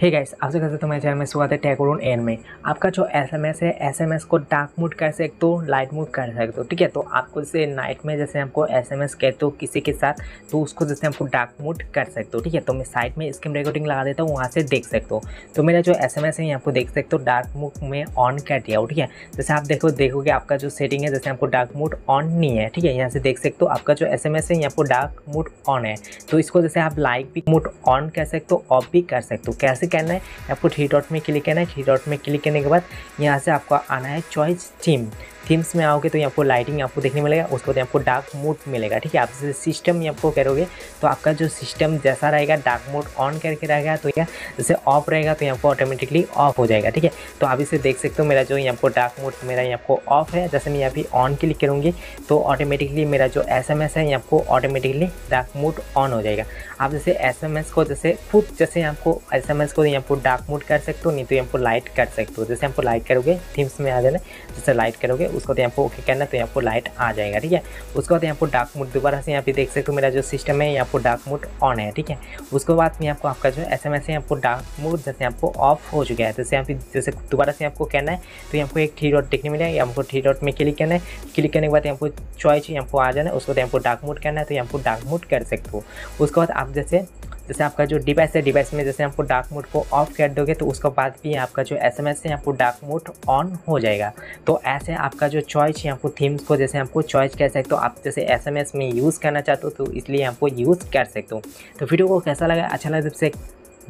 Hey guys आपसे कैसे तो मेरे चैनल में स्वागत है टैकोरून एन में। आपका जो एसएमएस है एसएमएस को डार्क मोड कर सकते हो लाइट मोड कर सकते हो, ठीक है? तो आपको जैसे नाइट में जैसे हमको एसएमएस कहते हो किसी के साथ तो उसको जैसे हमको डार्क मोड कर सकते हो, ठीक है? तो मैं साइड में स्क्रीन रिकॉर्डिंग लगा देता हूँ, वहाँ से देख सकते हो। तो मेरा जो एस एम एस है आपको देख सकते हो डार्क मोड में ऑन कर दिया हो, ठीक है? जैसे आप देखो, देखोगे आपका जो सेटिंग है, जैसे आपको डार्क मोड ऑन नहीं है, ठीक है? यहाँ से देख सकते हो, आपका जो एस एम एस है आपको डार्क मोड ऑन है। तो इसको जैसे आप लाइट भी मोड ऑन कर सकते हो ऑफ़ भी कर सकते हो। कैसे करना है। आपको थ्री डॉट में क्लिक करना है। थ्री डॉट में क्लिक करने के बाद यहाँ से आपको आना है चॉइस थीम थीम्स में आओगे तो यहाँ आपको लाइटिंग आपको देखने मिलेगा, उसके बाद आपको डार्क मोड मिलेगा, ठीक है? आप जैसे सिस्टम में आपको करोगे तो आपका जो सिस्टम जैसा रहेगा डार्क मोड ऑन करके रहेगा तो यह जैसे ऑफ़ रहेगा तो यहाँ पर ऑटोमेटिकली ऑफ़ हो जाएगा, ठीक है? तो आप इसे देख सकते हो, मेरा जो यहाँ पर डार्क मोड मेरा यहाँ पर ऑफ़ है, जैसे मैं यहाँ भी ऑन क्लिक करूँगी तो ऑटोमेटिकली मेरा जो एस एम एस है, यहाँ पर ऑटोमेटिकली डार्क मोड ऑन हो जाएगा। आप जैसे एस एम एस को जैसे खुद जैसे आपको एस एम एस को यहाँ पर डार्क मोड कर सकते हो, नहीं तो यहाँ पर लाइट कर सकते हो। जैसे हमको लाइट करोगे थीम्स में आ जाना, जैसे लाइट करोगे उसको तो यहाँ पर ओके करना तो यहाँ पर लाइट आ जाएगा ठीक है उसके बाद यहाँ पर डार्क मोड दोबारा से यहाँ पे देख सकते हो मेरा जो सिस्टम है यहाँ पर डार्क मोड ऑन है ठीक है उसके बाद में आपको आपका जो एस एम एस है यहाँ पर डार्क मोड जैसे आपको ऑफ़ हो चुका है जैसे यहाँ पे जैसे दोबारा से आपको कहना है तो यहाँ पर एक थ्री डॉट देखने मिलेगा यहाँ पर थ्री डॉट में क्लिक करना है क्लिक करने के बाद यहाँ पर चॉइस यहाँ पर आ जाना है उसके बाद यहाँ पर डार्क मोड करना है तो यहाँ पर डार्क मोड कर सकते हो उसके बाद आप जैसे जैसे आपका जो डिवाइस है डिवाइस में जैसे आपको डार्क मोड को ऑफ़ कर दोगे तो उसके बाद भी आपका जो एस एम एस है, आपको डार्क मोड ऑन हो जाएगा। तो ऐसे आपका जो चॉइस है, आपको थीम्स को जैसे आपको चॉइस कर सकते हो, आप जैसे एस एम एस में यूज़ करना चाहते हो तो इसलिए आपको यूज़ कर सकते हो। तो वीडियो को कैसा लगा? अच्छा लगा सबसे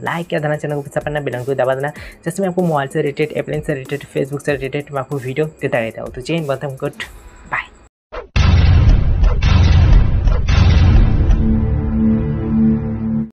लाइक कर देना, चैनल को पिछा पढ़ना बिना को दबा देना। जैसे मैं आपको मोबाइल से रिलेटेड एप्लाइन से रिलेटेड फेसबुक से रिलेटेड मैं आपको वीडियो देता रहता हूँ। तो चेन बनता हूँ गुड